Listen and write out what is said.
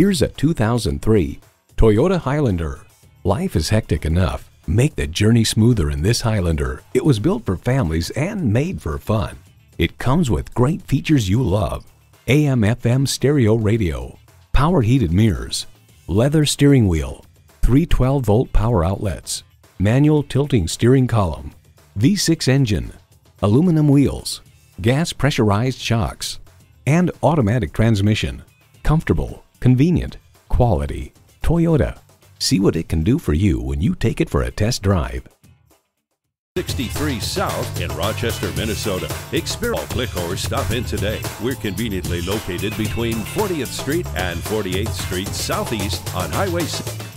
Here's a 2003 Toyota Highlander. Life is hectic enough. Make the journey smoother in this Highlander. It was built for families and made for fun. It comes with great features you love. AM FM stereo radio, power heated mirrors, leather steering wheel, three 12 volt power outlets, manual tilting steering column, V6 engine, aluminum wheels, gas pressurized shocks, and automatic transmission. Comfortable, convenient, quality. Toyota. See what it can do for you when you take it for a test drive. 63 South in Rochester, Minnesota. Experience, click or stop in today. We're conveniently located between 40th Street and 48th Street Southeast on Highway 6.